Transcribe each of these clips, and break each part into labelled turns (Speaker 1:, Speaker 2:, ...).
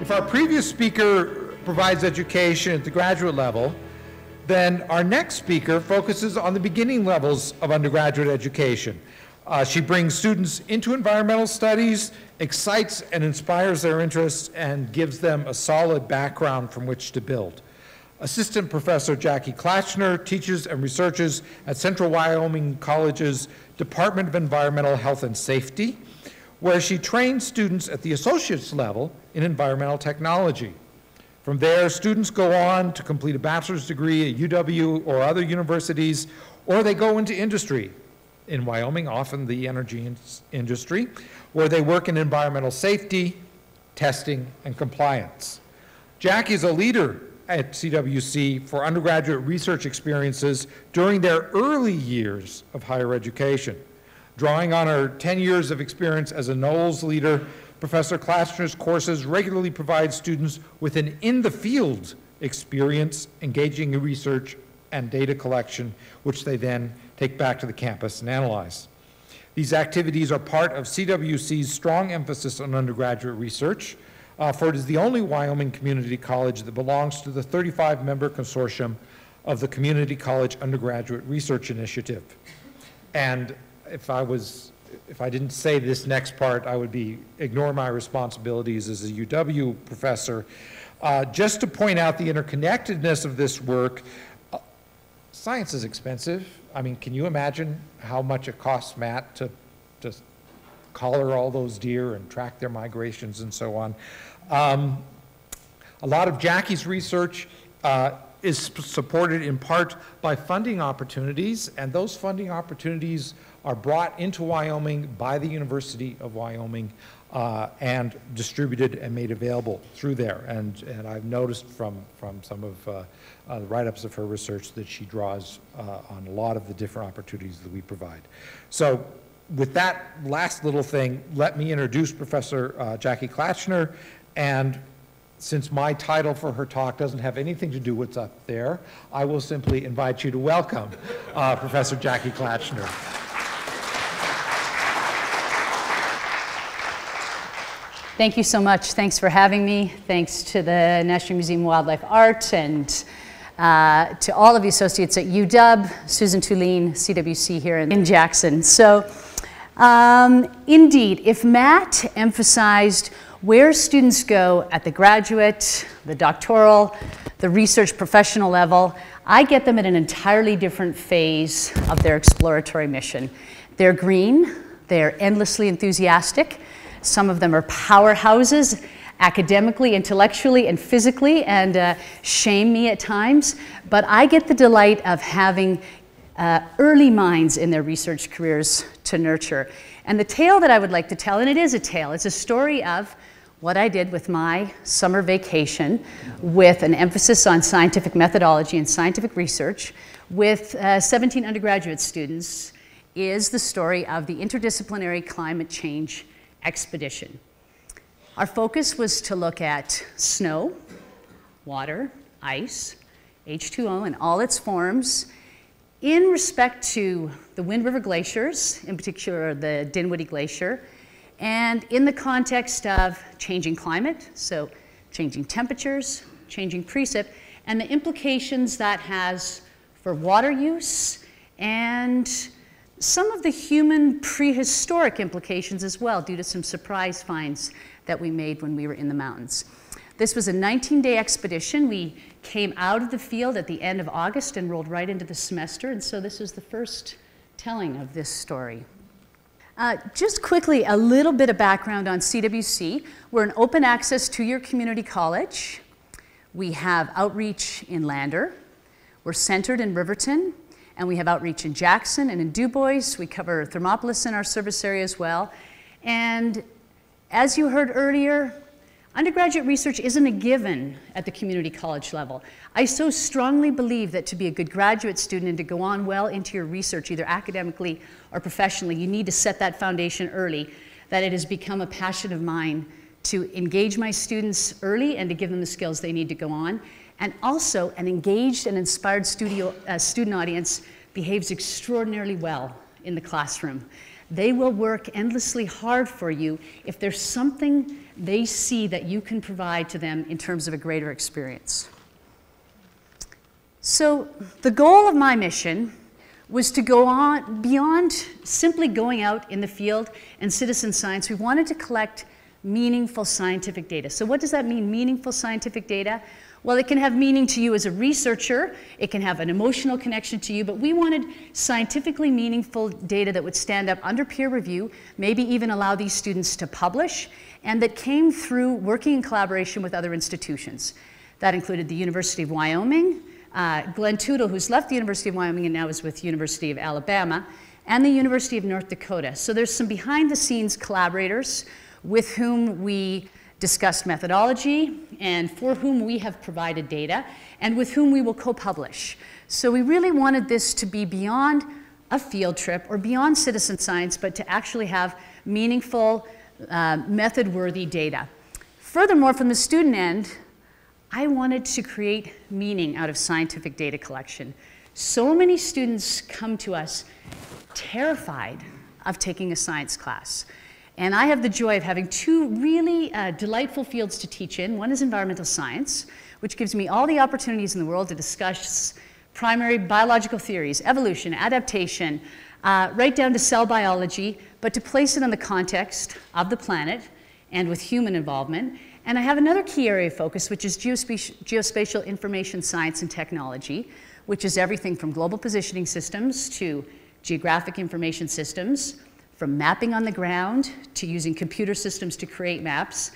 Speaker 1: If our previous speaker provides education at the graduate level, then our next speaker focuses on the beginning levels of undergraduate education. Uh, she brings students into environmental studies, excites and inspires their interests, and gives them a solid background from which to build. Assistant Professor Jackie Klancher teaches and researches at Central Wyoming College's Department of Environmental Health and Safety, where she trains students at the associate's level in environmental technology. From there, students go on to complete a bachelor's degree at UW or other universities, or they go into industry. In Wyoming, often the energy in industry, where they work in environmental safety, testing, and compliance. Jackie is a leader at CWC for undergraduate research experiences during their early years of higher education. Drawing on her 10 years of experience as a NOLS leader, Professor Klancher's courses regularly provide students with an in-the-field experience engaging in research and data collection, which they then take back to the campus and analyze. These activities are part of CWC's strong emphasis on undergraduate research, uh, for it is the only Wyoming community college that belongs to the 35-member consortium of the Community College Undergraduate Research Initiative. And if I was, if I didn't say this next part, I would be ignore my responsibilities as a UW professor. Uh, just to point out the interconnectedness of this work, uh, science is expensive. I mean, can you imagine how much it costs Matt to just collar all those deer and track their migrations and so on? Um, a lot of Jackie's research uh, is supported in part by funding opportunities, and those funding opportunities are brought into Wyoming by the University of Wyoming uh, and distributed and made available through there. And, and I've noticed from, from some of uh, uh, the write-ups of her research that she draws uh, on a lot of the different opportunities that we provide. So with that last little thing, let me introduce Professor uh, Jackie Klancher and since my title for her talk doesn't have anything to do with what's up there, I will simply invite you to welcome uh, Professor Jackie Klancher.
Speaker 2: Thank you so much. Thanks for having me. Thanks to the National Museum of Wildlife Art and uh, to all of the associates at UW, Susan Tulien, CWC here in, in Jackson. So, um, indeed, if Matt emphasized where students go at the graduate, the doctoral, the research professional level, I get them at an entirely different phase of their exploratory mission. They're green, they're endlessly enthusiastic. Some of them are powerhouses academically, intellectually, and physically, and uh, shame me at times. But I get the delight of having uh, early minds in their research careers to nurture. And the tale that I would like to tell, and it is a tale, it's a story of what I did with my summer vacation with an emphasis on scientific methodology and scientific research with uh, 17 undergraduate students is the story of the Interdisciplinary Climate Change Expedition. Our focus was to look at snow, water, ice, H2O in all its forms, in respect to the Wind River glaciers, in particular the Dinwoody Glacier, and in the context of changing climate, so changing temperatures, changing precip, and the implications that has for water use and some of the human prehistoric implications as well due to some surprise finds that we made when we were in the mountains. This was a 19-day expedition. We came out of the field at the end of August and rolled right into the semester, and so this is the first telling of this story. Uh, just quickly, a little bit of background on CWC. We're an open access two-year community college. We have outreach in Lander. We're centered in Riverton, and we have outreach in Jackson and in Dubois. We cover Thermopolis in our service area as well. And as you heard earlier, Undergraduate research isn't a given at the community college level. I so strongly believe that to be a good graduate student and to go on well into your research, either academically or professionally, you need to set that foundation early, that it has become a passion of mine to engage my students early and to give them the skills they need to go on. And also, an engaged and inspired studio, uh, student audience behaves extraordinarily well in the classroom. They will work endlessly hard for you if there's something they see that you can provide to them in terms of a greater experience. So, the goal of my mission was to go on beyond simply going out in the field and citizen science. We wanted to collect meaningful scientific data. So, what does that mean, meaningful scientific data? Well, it can have meaning to you as a researcher, it can have an emotional connection to you, but we wanted scientifically meaningful data that would stand up under peer review, maybe even allow these students to publish, and that came through working in collaboration with other institutions. That included the University of Wyoming, uh, Glenn Tootle, who's left the University of Wyoming and now is with University of Alabama, and the University of North Dakota. So there's some behind the scenes collaborators with whom we discussed methodology, and for whom we have provided data, and with whom we will co-publish. So we really wanted this to be beyond a field trip or beyond citizen science, but to actually have meaningful, uh, method-worthy data. Furthermore, from the student end, I wanted to create meaning out of scientific data collection. So many students come to us terrified of taking a science class. And I have the joy of having two really uh, delightful fields to teach in. One is environmental science, which gives me all the opportunities in the world to discuss primary biological theories, evolution, adaptation, uh, right down to cell biology, but to place it in the context of the planet and with human involvement. And I have another key area of focus, which is geospatial, geospatial information science and technology, which is everything from global positioning systems to geographic information systems, from mapping on the ground to using computer systems to create maps,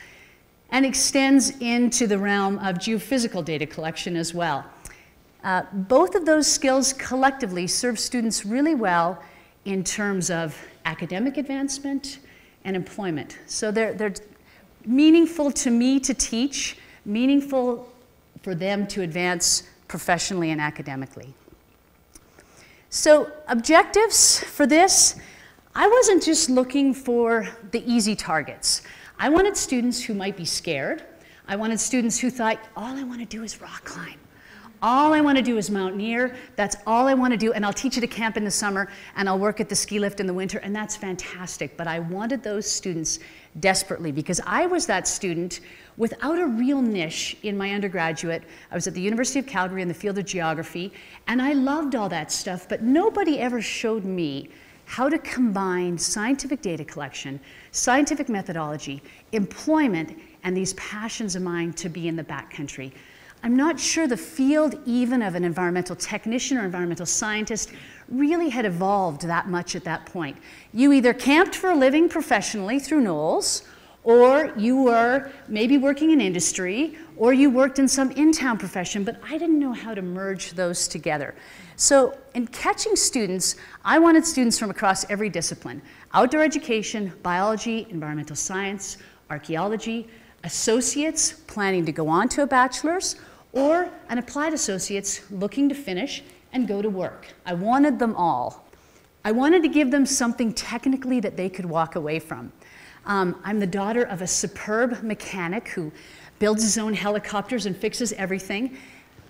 Speaker 2: and extends into the realm of geophysical data collection as well. Uh, both of those skills collectively serve students really well in terms of academic advancement and employment. So they're, they're meaningful to me to teach, meaningful for them to advance professionally and academically. So objectives for this, I wasn't just looking for the easy targets. I wanted students who might be scared. I wanted students who thought, all I want to do is rock climb. All I want to do is mountaineer. That's all I want to do. And I'll teach at a camp in the summer and I'll work at the ski lift in the winter, and that's fantastic. But I wanted those students desperately because I was that student without a real niche in my undergraduate. I was at the University of Calgary in the field of geography, and I loved all that stuff, but nobody ever showed me how to combine scientific data collection, scientific methodology, employment, and these passions of mine to be in the backcountry. I'm not sure the field even of an environmental technician or environmental scientist really had evolved that much at that point. You either camped for a living professionally through NOLS, or you were maybe working in industry, or you worked in some in-town profession, but I didn't know how to merge those together. So in catching students, I wanted students from across every discipline, outdoor education, biology, environmental science, archaeology, associates planning to go on to a bachelor's, or an applied associates looking to finish and go to work. I wanted them all. I wanted to give them something technically that they could walk away from. Um, I'm the daughter of a superb mechanic who builds his own helicopters and fixes everything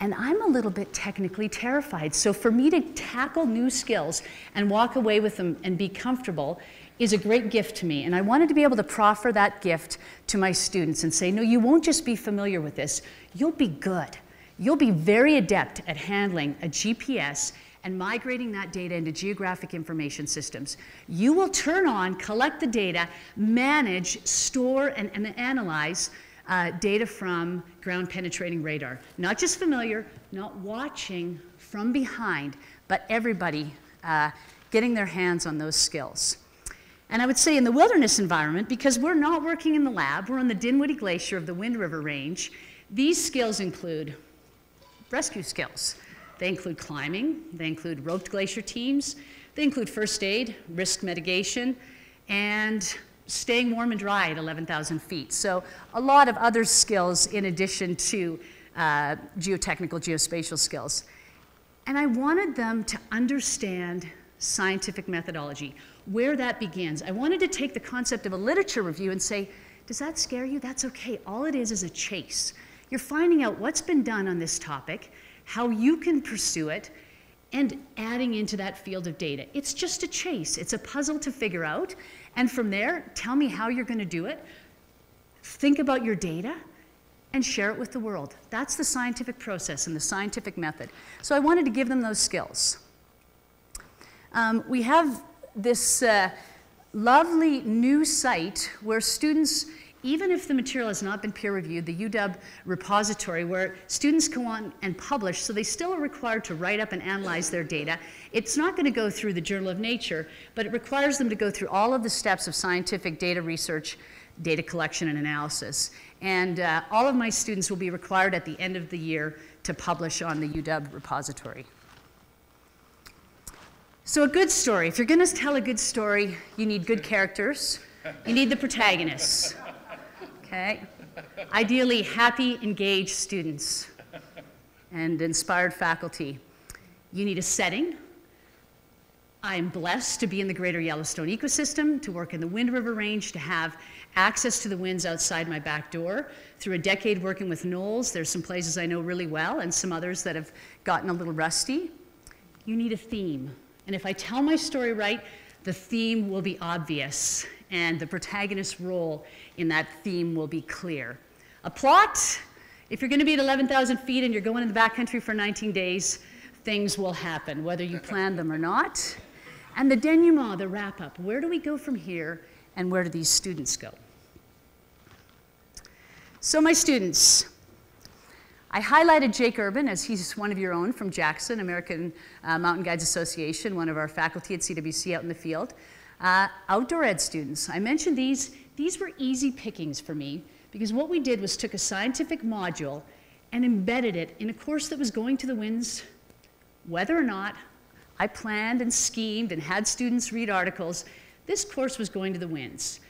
Speaker 2: and I'm a little bit technically terrified. So for me to tackle new skills and walk away with them and be comfortable is a great gift to me. And I wanted to be able to proffer that gift to my students and say, no, you won't just be familiar with this, you'll be good. You'll be very adept at handling a GPS and migrating that data into geographic information systems. You will turn on, collect the data, manage, store, and, and analyze uh, data from ground penetrating radar. Not just familiar, not watching from behind, but everybody uh, getting their hands on those skills. And I would say in the wilderness environment, because we're not working in the lab, we're on the Dinwoody Glacier of the Wind River Range, these skills include rescue skills. They include climbing, they include roped glacier teams, they include first aid, risk mitigation, and staying warm and dry at 11,000 feet. So a lot of other skills in addition to uh, geotechnical, geospatial skills. And I wanted them to understand scientific methodology, where that begins. I wanted to take the concept of a literature review and say, does that scare you? That's okay. All it is is a chase. You're finding out what's been done on this topic, how you can pursue it, and adding into that field of data. It's just a chase, it's a puzzle to figure out. And from there, tell me how you're going to do it. Think about your data and share it with the world. That's the scientific process and the scientific method. So I wanted to give them those skills. Um, we have this uh, lovely new site where students even if the material has not been peer reviewed, the UW repository where students go on and publish, so they still are required to write up and analyze their data. It's not going to go through the Journal of Nature, but it requires them to go through all of the steps of scientific data research, data collection, and analysis. And uh, all of my students will be required at the end of the year to publish on the UW repository. So, a good story. If you're going to tell a good story, you need good characters, you need the protagonists okay? Ideally, happy, engaged students and inspired faculty. You need a setting. I'm blessed to be in the greater Yellowstone ecosystem, to work in the Wind River Range, to have access to the winds outside my back door. Through a decade working with NOLS, there's some places I know really well and some others that have gotten a little rusty. You need a theme. And if I tell my story right, the theme will be obvious and the protagonist's role in that theme will be clear. A plot, if you're going to be at 11,000 feet and you're going in the backcountry for 19 days, things will happen, whether you plan them or not. And the denouement, the wrap up, where do we go from here and where do these students go? So, my students, I highlighted Jake Urban as he's one of your own from Jackson, American uh, Mountain Guides Association, one of our faculty at CWC out in the field. Uh, outdoor ed students, I mentioned these. These were easy pickings for me because what we did was took a scientific module and embedded it in a course that was going to the winds, whether or not I planned and schemed and had students read articles. This course was going to the winds.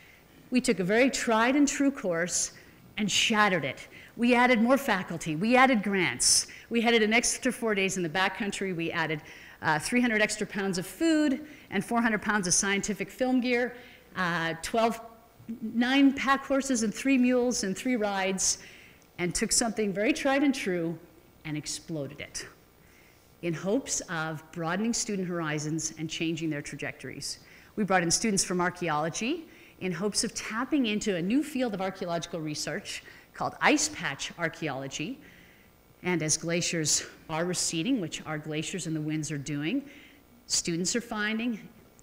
Speaker 2: We took a very tried and true course and shattered it. We added more faculty. We added grants. We added an extra four days in the backcountry. We added uh, 300 extra pounds of food and 400 pounds of scientific film gear, uh, 12, nine pack horses and three mules and three rides, and took something very tried and true and exploded it in hopes of broadening student horizons and changing their trajectories. We brought in students from archaeology in hopes of tapping into a new field of archaeological research called ice patch archaeology, and as glaciers are receding, which our glaciers and the winds are doing, students are finding,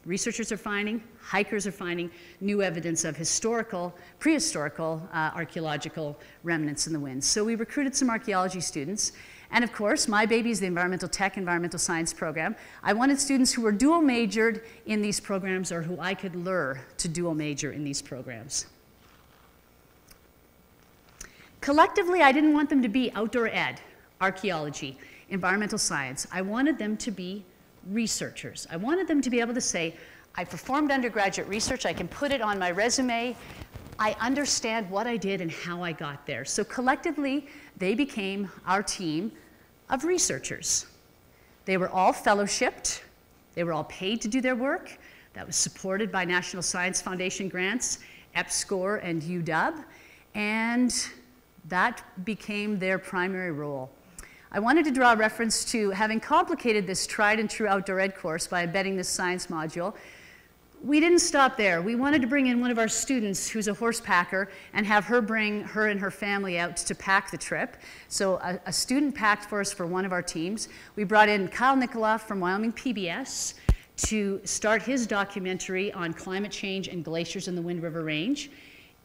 Speaker 2: researchers are finding, hikers are finding new evidence of historical, prehistorical uh, archaeological remnants in the winds. So we recruited some archaeology students. And of course, my baby is the environmental tech, environmental science program. I wanted students who were dual majored in these programs or who I could lure to dual major in these programs. Collectively, I didn't want them to be outdoor ed archaeology, environmental science. I wanted them to be researchers. I wanted them to be able to say, I performed undergraduate research, I can put it on my resume, I understand what I did and how I got there. So collectively, they became our team of researchers. They were all fellowshipped, they were all paid to do their work. That was supported by National Science Foundation grants, EPSCoR, and UW, and that became their primary role. I wanted to draw reference to having complicated this tried and true outdoor ed course by embedding this science module. We didn't stop there. We wanted to bring in one of our students who's a horse packer and have her bring her and her family out to pack the trip. So a, a student packed for us for one of our teams. We brought in Kyle Nikoloff from Wyoming PBS to start his documentary on climate change and glaciers in the Wind River Range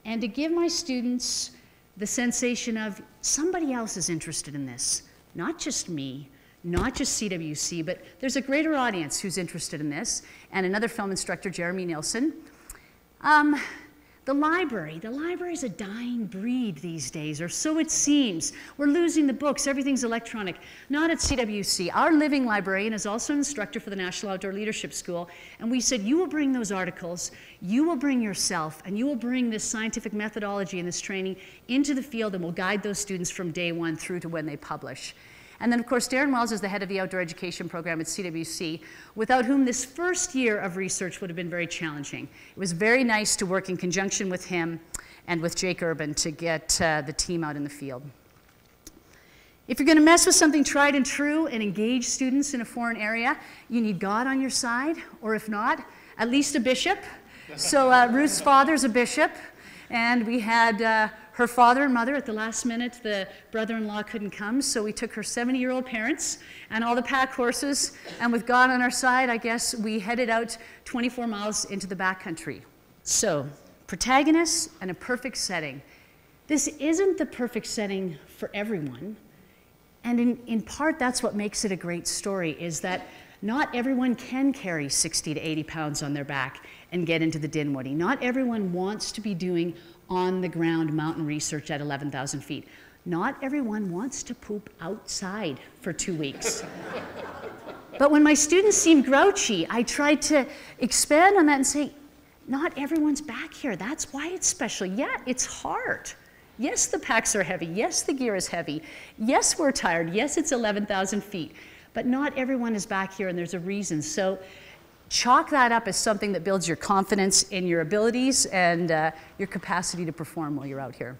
Speaker 2: and to give my students the sensation of somebody else is interested in this not just me, not just CWC, but there's a greater audience who's interested in this, and another film instructor, Jeremy Nielsen. Um, the library, the library is a dying breed these days, or so it seems. We're losing the books, everything's electronic. Not at CWC. Our living librarian is also an instructor for the National Outdoor Leadership School, and we said, You will bring those articles, you will bring yourself, and you will bring this scientific methodology and this training into the field, and we'll guide those students from day one through to when they publish. And then, of course, Darren Wells is the head of the outdoor education program at CWC, without whom this first year of research would have been very challenging. It was very nice to work in conjunction with him and with Jake Urban to get uh, the team out in the field. If you're going to mess with something tried and true and engage students in a foreign area, you need God on your side, or if not, at least a bishop. So uh, Ruth's father's a bishop, and we had uh, her father and mother at the last minute. The brother-in-law couldn't come, so we took her 70-year-old parents and all the pack horses, and with God on our side, I guess we headed out 24 miles into the backcountry. So, protagonists and a perfect setting. This isn't the perfect setting for everyone. And in, in part, that's what makes it a great story, is that not everyone can carry 60 to 80 pounds on their back and get into the Dinwoody. Not everyone wants to be doing on the ground mountain research at 11,000 feet. Not everyone wants to poop outside for two weeks. but when my students seemed grouchy, I tried to expand on that and say, not everyone's back here. That's why it's special. Yeah, it's hard. Yes, the packs are heavy. Yes, the gear is heavy. Yes, we're tired. Yes, it's 11,000 feet. But not everyone is back here, and there's a reason. So chalk that up as something that builds your confidence in your abilities and uh, your capacity to perform while you're out here.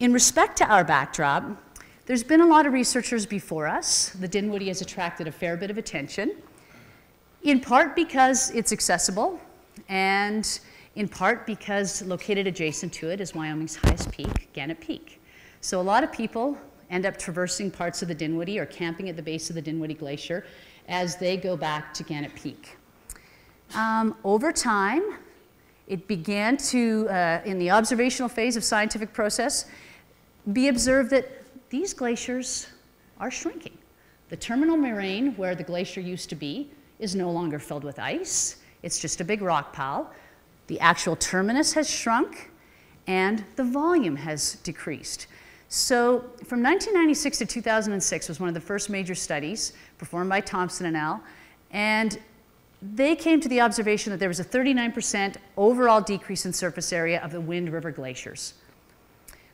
Speaker 2: In respect to our backdrop, there's been a lot of researchers before us. The Dinwoody has attracted a fair bit of attention, in part because it's accessible and in part because located adjacent to it is Wyoming's highest peak, Gannett Peak. So a lot of people end up traversing parts of the Dinwoody or camping at the base of the Dinwoody Glacier as they go back to Gannett Peak. Um, over time, it began to, uh, in the observational phase of scientific process, be observed that these glaciers are shrinking. The terminal moraine, where the glacier used to be, is no longer filled with ice. It's just a big rock pile. The actual terminus has shrunk and the volume has decreased. So from 1996 to 2006 was one of the first major studies performed by Thompson and al. And they came to the observation that there was a 39% overall decrease in surface area of the Wind River glaciers.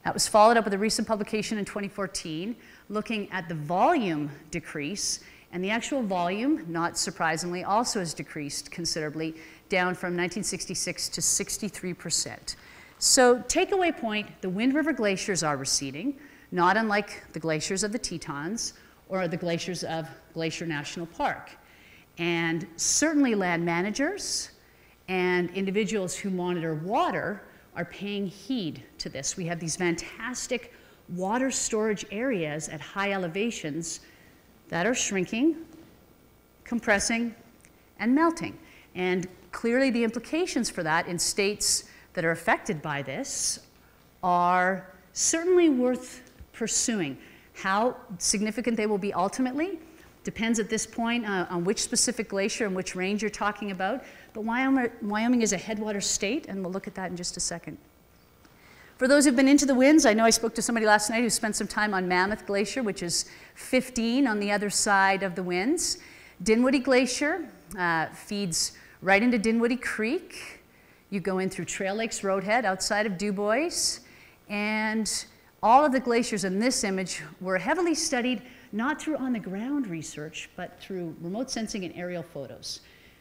Speaker 2: That was followed up with a recent publication in 2014 looking at the volume decrease, and the actual volume, not surprisingly, also has decreased considerably down from 1966 to 63%. So takeaway point, the Wind River glaciers are receding, not unlike the glaciers of the Tetons or the glaciers of Glacier National Park. And certainly land managers and individuals who monitor water are paying heed to this. We have these fantastic water storage areas at high elevations that are shrinking, compressing, and melting. And clearly the implications for that in states that are affected by this are certainly worth pursuing. How significant they will be ultimately depends at this point uh, on which specific glacier and which range you're talking about. But Wyoming, Wyoming is a headwater state, and we'll look at that in just a second. For those who've been into the winds, I know I spoke to somebody last night who spent some time on Mammoth Glacier, which is 15 on the other side of the winds. Dinwoody Glacier uh, feeds right into Dinwoody Creek. You go in through Trail Lakes Roadhead outside of Dubois, and all of the glaciers in this image were heavily studied not through on the ground research, but through remote sensing and aerial photos.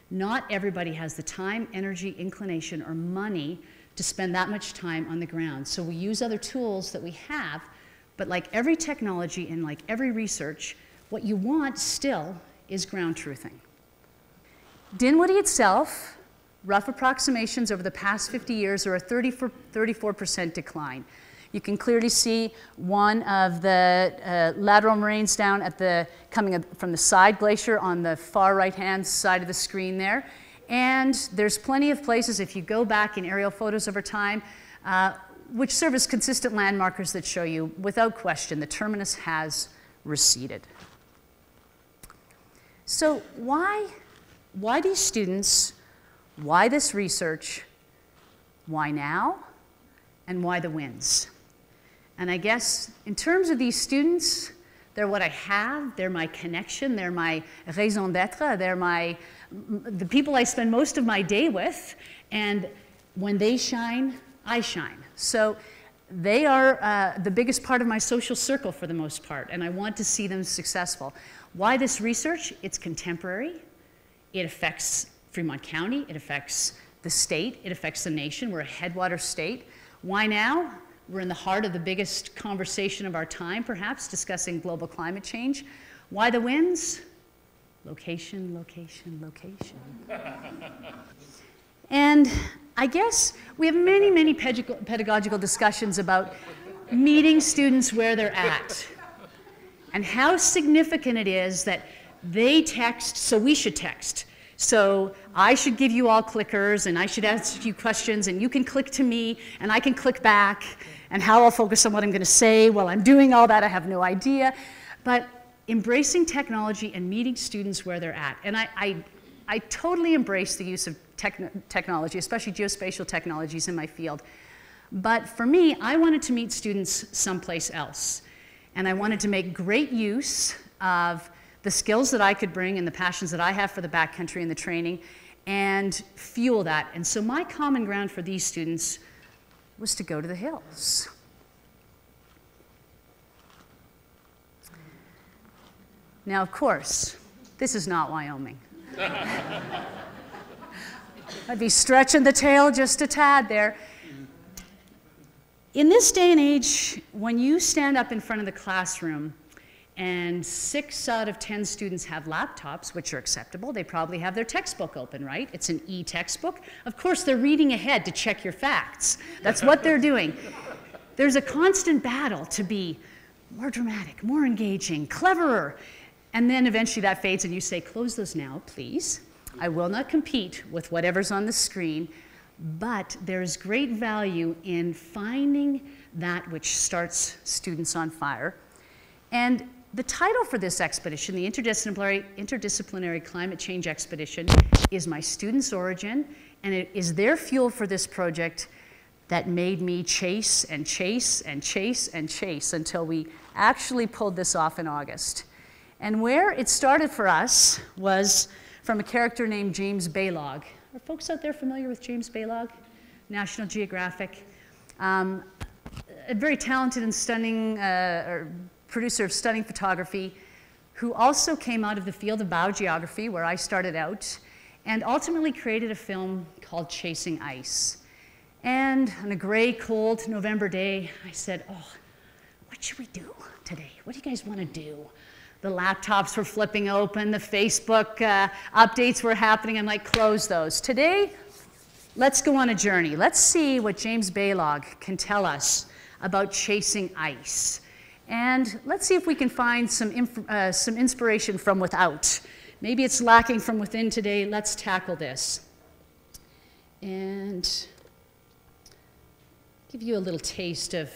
Speaker 2: Not everybody has the time, energy, inclination, or money to spend that much time on the ground. So we use other tools that we have, but like every technology and like every research, what you want still is ground truthing. Dinwoody itself, rough approximations over the past 50 years are a 34% decline. You can clearly see one of the uh, lateral moraines down at the, coming from the side glacier on the far right-hand side of the screen there. And there's plenty of places, if you go back in aerial photos over time, uh, which serve as consistent landmarkers that show you, without question, the terminus has receded. So why why these students? Why this research? Why now? And why the winds? And I guess in terms of these students, they're what I have, they're my connection, they're my raison d'etre, they're my, the people I spend most of my day with, and when they shine, I shine. So they are uh, the biggest part of my social circle for the most part, and I want to see them successful. Why this research? It's contemporary, it affects Fremont County, it affects the state, it affects the nation. We're a headwater state. Why now? We're in the heart of the biggest conversation of our time, perhaps, discussing global climate change. Why the winds? Location, location, location. and I guess we have many, many pedagogical discussions about meeting students where they're at and how significant it is that they text, so we should text. So I should give you all clickers and I should ask you questions and you can click to me and I can click back and how I'll focus on what I'm going to say while I'm doing all that, I have no idea. But embracing technology and meeting students where they're at. And I, I, I totally embrace the use of technology, especially geospatial technologies in my field. But for me, I wanted to meet students someplace else. And I wanted to make great use of the skills that I could bring and the passions that I have for the backcountry and the training and fuel that. And so my common ground for these students was to go to the hills. Now, of course, this is not Wyoming. I'd be stretching the tail just a tad there. In this day and age, when you stand up in front of the classroom and six out of 10 students have laptops, which are acceptable, they probably have their textbook open, right? It's an e textbook. Of course, they're reading ahead to check your facts. That's what they're doing. There's a constant battle to be more dramatic, more engaging, cleverer. And then eventually that fades and you say, Close those now, please. I will not compete with whatever's on the screen. But there's great value in finding that which starts students on fire. And the title for this expedition, the Interdisciplinary, Interdisciplinary Climate Change Expedition, is My Students' Origin, and it is their fuel for this project that made me chase and chase and chase and chase until we actually pulled this off in August. And where it started for us was from a character named James Balog. Are folks out there familiar with James Balog? National Geographic. Um, a very talented and stunning uh, producer of stunning photography who also came out of the field of biogeography, where I started out, and ultimately created a film called Chasing Ice. And on a gray, cold November day, I said, Oh, what should we do today? What do you guys want to do? the laptops were flipping open, the Facebook uh, updates were happening. I'm like, close those. Today, let's go on a journey. Let's see what James Balog can tell us about chasing ice. And let's see if we can find some, uh, some inspiration from without. Maybe it's lacking from within today. Let's tackle this. And give you a little taste of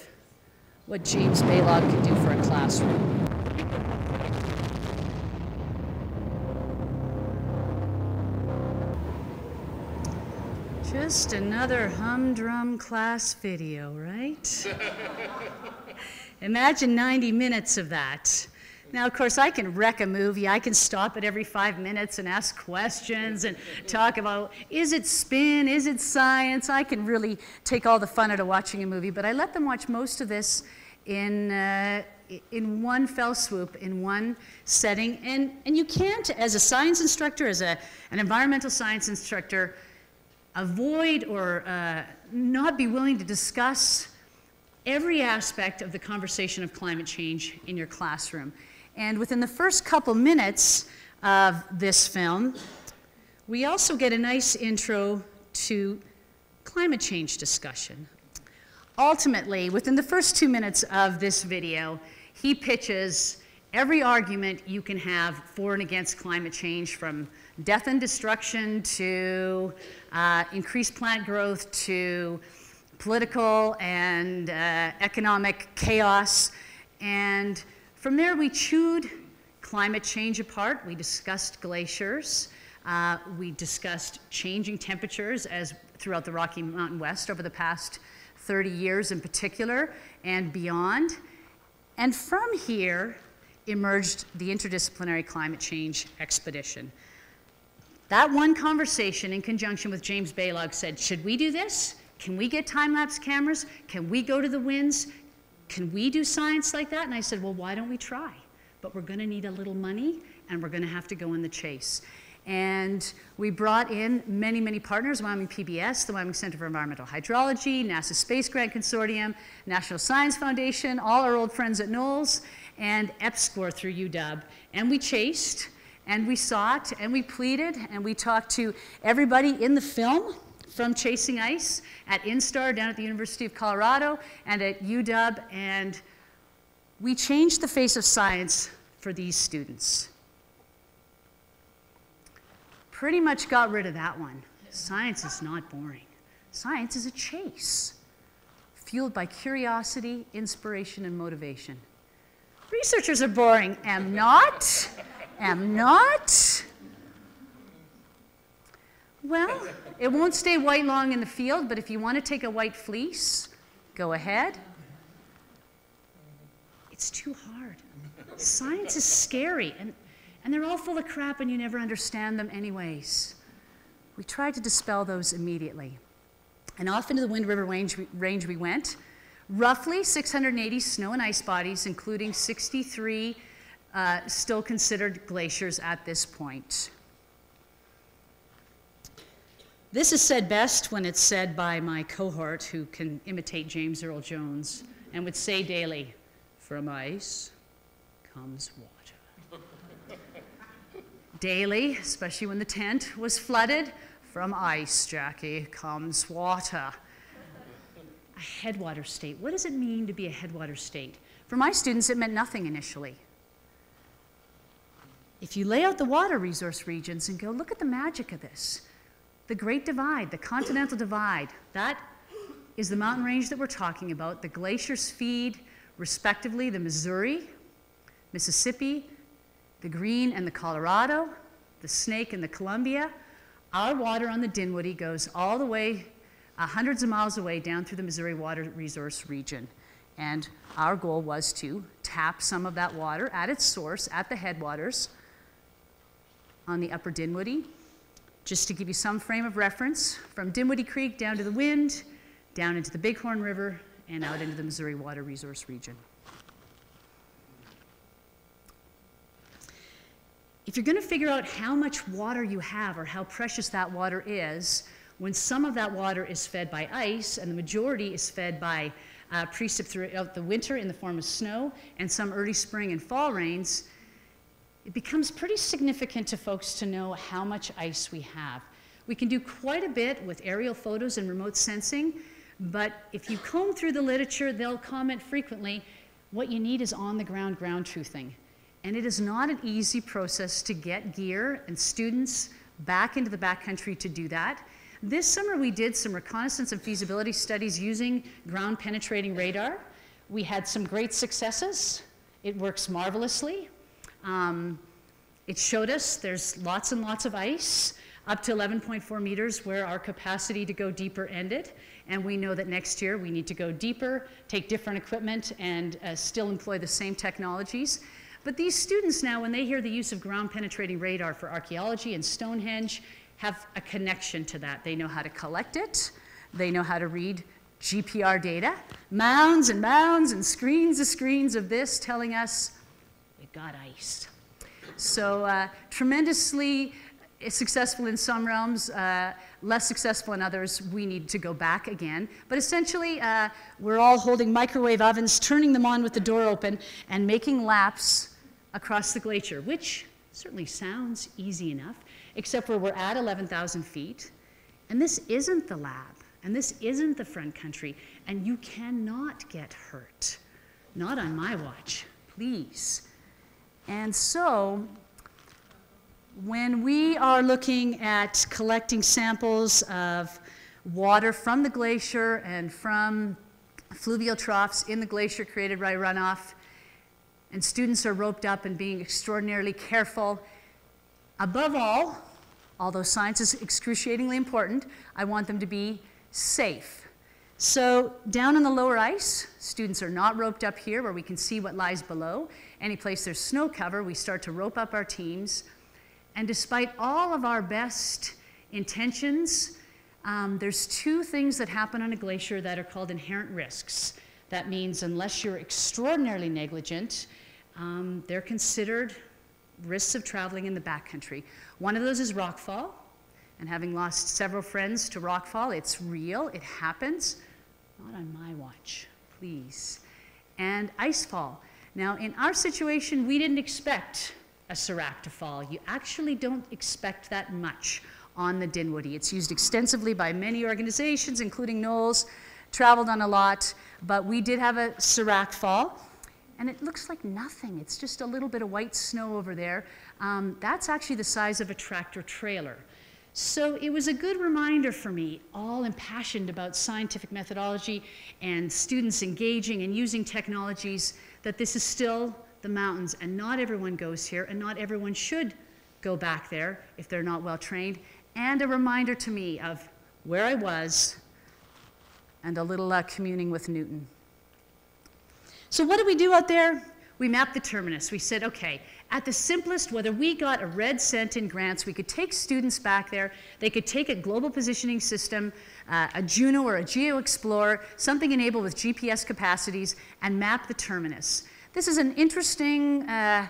Speaker 2: what James Balog can do for a classroom. Just another humdrum class video, right? Imagine 90 minutes of that. Now, of course, I can wreck a movie. I can stop it every five minutes and ask questions and talk about is it spin, is it science? I can really take all the fun out of watching a movie, but I let them watch most of this in, uh, in one fell swoop, in one setting. And, and you can't, as a science instructor, as a, an environmental science instructor, avoid or uh, not be willing to discuss every aspect of the conversation of climate change in your classroom. And within the first couple minutes of this film, we also get a nice intro to climate change discussion. Ultimately, within the first two minutes of this video, he pitches every argument you can have for and against climate change from death and destruction to uh, increased plant growth to political and uh, economic chaos. And from there, we chewed climate change apart. We discussed glaciers. Uh, we discussed changing temperatures as throughout the Rocky Mountain West over the past 30 years in particular and beyond. And from here emerged the Interdisciplinary Climate Change Expedition. That one conversation in conjunction with James Balog said, should we do this? Can we get time-lapse cameras? Can we go to the winds? Can we do science like that? And I said, well, why don't we try? But we're gonna need a little money and we're gonna have to go in the chase. And we brought in many, many partners, Wyoming PBS, the Wyoming Center for Environmental Hydrology, NASA Space Grant Consortium, National Science Foundation, all our old friends at NOLS, and EPSCoR through UW. And we chased, and we sought, and we pleaded, and we talked to everybody in the film from Chasing Ice at INSTAAR down at the University of Colorado and at UW, and we changed the face of science for these students pretty much got rid of that one. Science is not boring. Science is a chase, fueled by curiosity, inspiration, and motivation. Researchers are boring. Am not. Am not. Well, it won't stay white long in the field, but if you want to take a white fleece, go ahead. It's too hard. Science is scary, and and they're all full of crap and you never understand them, anyways. We tried to dispel those immediately. And off into the Wind River range, range we went. Roughly 680 snow and ice bodies, including 63 uh, still considered glaciers at this point. This is said best when it's said by my cohort who can imitate James Earl Jones and would say daily, From ice comes water daily, especially when the tent was flooded. From ice, Jackie, comes water. A headwater state. What does it mean to be a headwater state? For my students, it meant nothing initially. If you lay out the water resource regions and go, look at the magic of this. The Great Divide, the Continental Divide, that is the mountain range that we're talking about. The glaciers feed, respectively, the Missouri, Mississippi, the Green and the Colorado, the Snake and the Columbia. Our water on the Dinwoody goes all the way, uh, hundreds of miles away, down through the Missouri Water Resource Region. And our goal was to tap some of that water at its source, at the headwaters, on the upper Dinwoody. Just to give you some frame of reference, from Dinwoody Creek down to the Wind, down into the Bighorn River, and out into the Missouri Water Resource Region. If you're going to figure out how much water you have or how precious that water is, when some of that water is fed by ice and the majority is fed by uh, precip throughout the winter in the form of snow and some early spring and fall rains, it becomes pretty significant to folks to know how much ice we have. We can do quite a bit with aerial photos and remote sensing, but if you comb through the literature, they'll comment frequently what you need is on the ground ground truthing. And it is not an easy process to get gear and students back into the backcountry to do that. This summer, we did some reconnaissance and feasibility studies using ground penetrating radar. We had some great successes. It works marvelously. Um, it showed us there's lots and lots of ice up to 11.4 meters where our capacity to go deeper ended. And we know that next year we need to go deeper, take different equipment, and uh, still employ the same technologies. But these students now, when they hear the use of ground penetrating radar for archaeology and Stonehenge, have a connection to that. They know how to collect it, they know how to read GPR data, mounds and mounds and screens and screens of this telling us got ice. So, uh, tremendously successful in some realms, uh, less successful in others, we need to go back again. But essentially, uh, we're all holding microwave ovens, turning them on with the door open, and making laps across the glacier, which certainly sounds easy enough, except where we're at 11,000 feet. And this isn't the lab, and this isn't the front country, and you cannot get hurt. Not on my watch, please. And so, when we are looking at collecting samples of water from the glacier and from fluvial troughs in the glacier created by runoff, and students are roped up and being extraordinarily careful. Above all, although science is excruciatingly important, I want them to be safe. So down in the lower ice, students are not roped up here where we can see what lies below. Any place there's snow cover, we start to rope up our teams. And despite all of our best intentions, um, there's two things that happen on a glacier that are called inherent risks. That means unless you're extraordinarily negligent, um, they're considered risks of traveling in the backcountry. One of those is rockfall, and having lost several friends to rockfall, it's real, it happens. Not on my watch, please. And icefall. Now, in our situation, we didn't expect a serac to fall. You actually don't expect that much on the Dinwoody. It's used extensively by many organizations, including NOLS, traveled on a lot, but we did have a serac fall, and it looks like nothing. It's just a little bit of white snow over there. Um, that's actually the size of a tractor trailer. So it was a good reminder for me, all impassioned about scientific methodology and students engaging and using technologies, that this is still the mountains and not everyone goes here and not everyone should go back there if they're not well trained. And a reminder to me of where I was and a little uh, communing with Newton. So, what did we do out there? We mapped the terminus. We said, okay, at the simplest, whether we got a red cent in grants, we could take students back there. They could take a global positioning system, uh, a Juno or a GeoExplorer, something enabled with GPS capacities, and map the terminus. This is an interesting uh,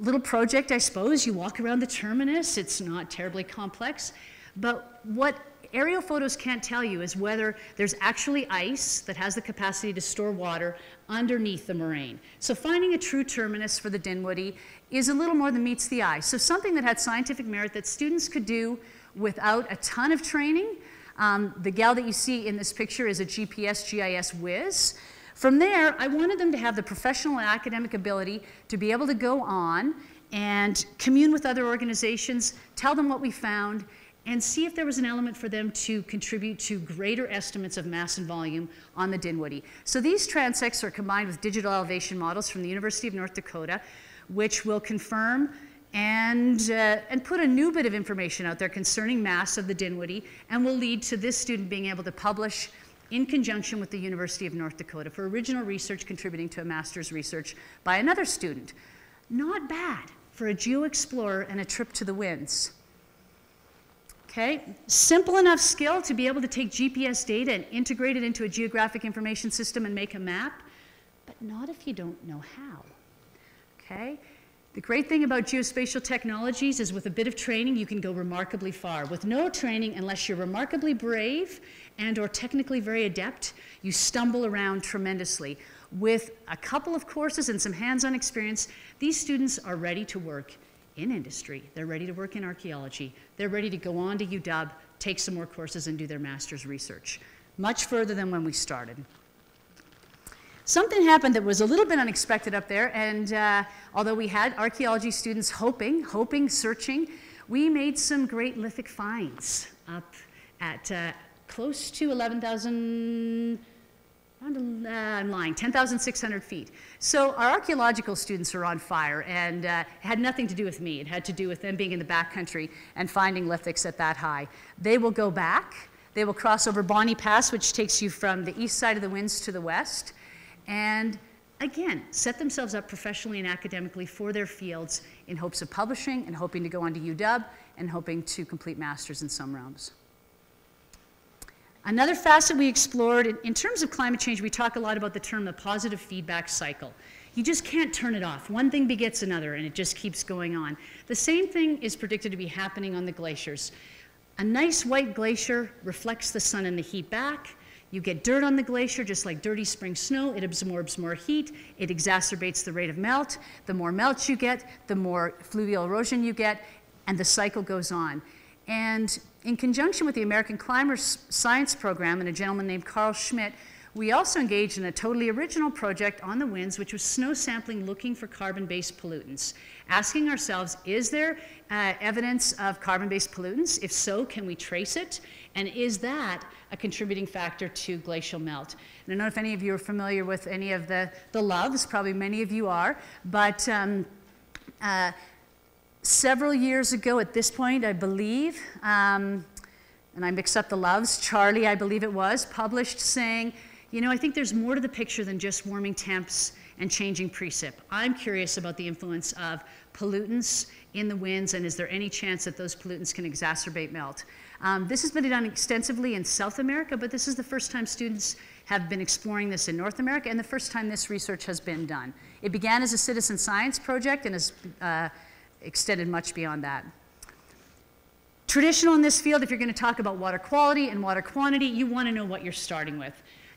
Speaker 2: little project, I suppose. You walk around the terminus, it's not terribly complex. But what aerial photos can't tell you is whether there's actually ice that has the capacity to store water underneath the moraine. So finding a true terminus for the Dinwoody is a little more than meets the eye. So something that had scientific merit that students could do without a ton of training. Um, the gal that you see in this picture is a GPS GIS whiz. From there, I wanted them to have the professional and academic ability to be able to go on and commune with other organizations, tell them what we found, and see if there was an element for them to contribute to greater estimates of mass and volume on the Dinwoody. So these transects are combined with digital elevation models from the University of North Dakota, which will confirm and, uh, and put a new bit of information out there concerning mass of the Dinwoody and will lead to this student being able to publish in conjunction with the University of North Dakota for original research contributing to a master's research by another student. Not bad for a GeoExplorer and a trip to the winds. Okay, simple enough skill to be able to take GPS data and integrate it into a geographic information system and make a map, but not if you don't know how. Okay, the great thing about geospatial technologies is with a bit of training, you can go remarkably far. With no training, unless you're remarkably brave and or technically very adept, you stumble around tremendously. With a couple of courses and some hands-on experience, these students are ready to work in industry. They're ready to work in archaeology. They're ready to go on to UW, take some more courses, and do their master's research. Much further than when we started. Something happened that was a little bit unexpected up there, and uh, although we had archaeology students hoping, hoping, searching, we made some great lithic finds up at uh, close to 11,000 on uh, line, 10,600 feet. So our archaeological students are on fire, and uh, had nothing to do with me. It had to do with them being in the backcountry and finding lithics at that high. They will go back. They will cross over Bonney Pass, which takes you from the east side of the winds to the west, and again, set themselves up professionally and academically for their fields in hopes of publishing and hoping to go on to UW and hoping to complete masters in some realms. Another facet we explored, in, in, terms of climate change, we talk a lot about the term the positive feedback cycle. You just can't turn it off. One thing begets another, and it just keeps going on. The same thing is predicted to be happening on the glaciers. A nice white glacier reflects the sun and the heat back. You get dirt on the glacier, just like dirty spring snow, it absorbs more heat, it exacerbates the rate of melt. The more melt you get, the more fluvial erosion you get, and the cycle goes on. And in conjunction with the American Climbers Science Program and a gentleman named Carl Schmitt, we also engaged in a totally original project on the winds, which was snow sampling looking for carbon-based pollutants. Asking ourselves, is there uh, evidence of carbon-based pollutants? If so, can we trace it? And is that a contributing factor to glacial melt? And I don't know if any of you are familiar with any of the, the loves, probably many of you are, but um, uh, several years ago at this point, I believe, um, and I mix up the loves, Charlie, I believe it was, published saying, you know, I think there's more to the picture than just warming temps and changing precip. I'm curious about the influence of pollutants in the winds, and is there any chance that those pollutants can exacerbate melt? Um, this has been done extensively in South America, but this is the first time students have been exploring this in North America, and the first time this research has been done. It began as a citizen science project and has uh, extended much beyond that. Traditional in this field, if you're going to talk about water quality and water quantity, you want to know what you're starting with.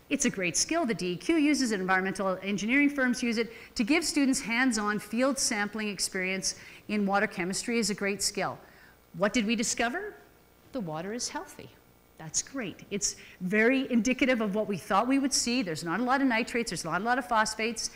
Speaker 2: It's a great skill. The DEQ uses it, environmental engineering firms use it. To give students hands-on field sampling experience in water chemistry is a great skill. What did we discover? The water is healthy. That's great. It's very indicative of what we thought we would see. There's not a lot of nitrates, there's not a lot of phosphates.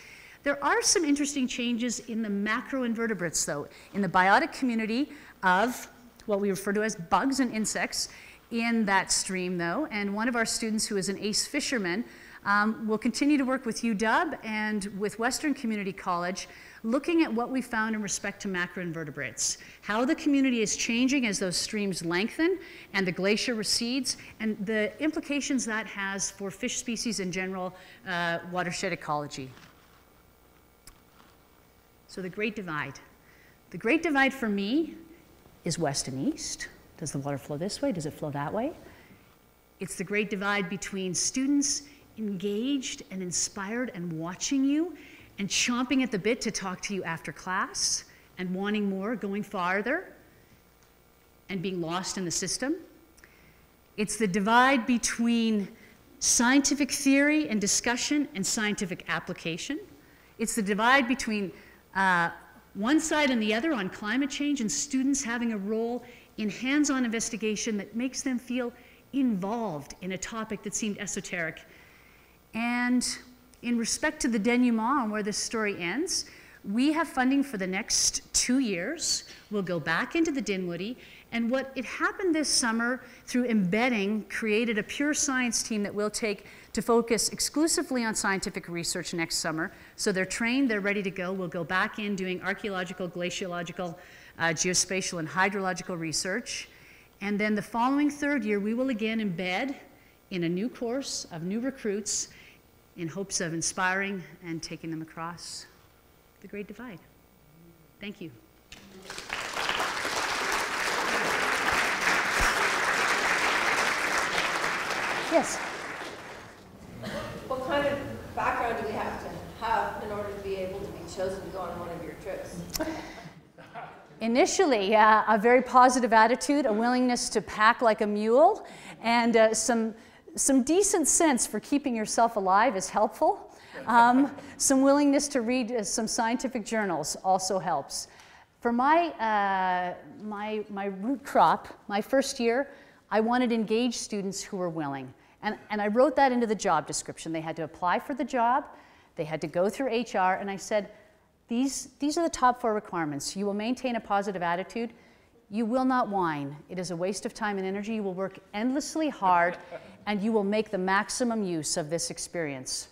Speaker 2: There are some interesting changes in the macroinvertebrates, though, in the biotic community of what we refer to as bugs and insects in that stream, though. And one of our students, who is an ace fisherman, um, will continue to work with UW and with Western Community College, looking at what we found in respect to macroinvertebrates, how the community is changing as those streams lengthen and the glacier recedes, and the implications that has for fish species in general uh, watershed ecology. So the Great Divide. The Great Divide for me is west and east. Does the water flow this way? Does it flow that way? It's the Great Divide between students engaged and inspired and watching you and chomping at the bit to talk to you after class and wanting more, going farther, and being lost in the system. It's the divide between scientific theory and discussion and scientific application. It's the divide between uh, one side and the other on climate change and students having a role in hands-on investigation that makes them feel involved in a topic that seemed esoteric. And in respect to the denouement and where this story ends, we have funding for the next two years. We'll go back into the Dinwoody. And what it happened this summer through embedding created a pure science team that we'll take to focus exclusively on scientific research next summer. So they're trained, they're ready to go. We'll go back in doing archaeological, glaciological, uh, geospatial, and hydrological research. And then the following third year, we will again embed in a new course of new recruits in hopes of inspiring and taking them across the Great Divide. Thank you. Yes.
Speaker 3: What kind of background do we have to have in order to be able to be chosen to go on one of your trips?
Speaker 2: Initially, uh, a very positive attitude, a willingness to pack like a mule, and uh, some, some decent sense for keeping yourself alive is helpful. Um, some willingness to read uh, some scientific journals also helps. For my, uh, my, my root crop, my first year, I wanted engaged students who were willing. And, and I wrote that into the job description. They had to apply for the job, they had to go through HR, and I said, these, these are the top four requirements. You will maintain a positive attitude. You will not whine. It is a waste of time and energy. You will work endlessly hard, and you will make the maximum use of this experience.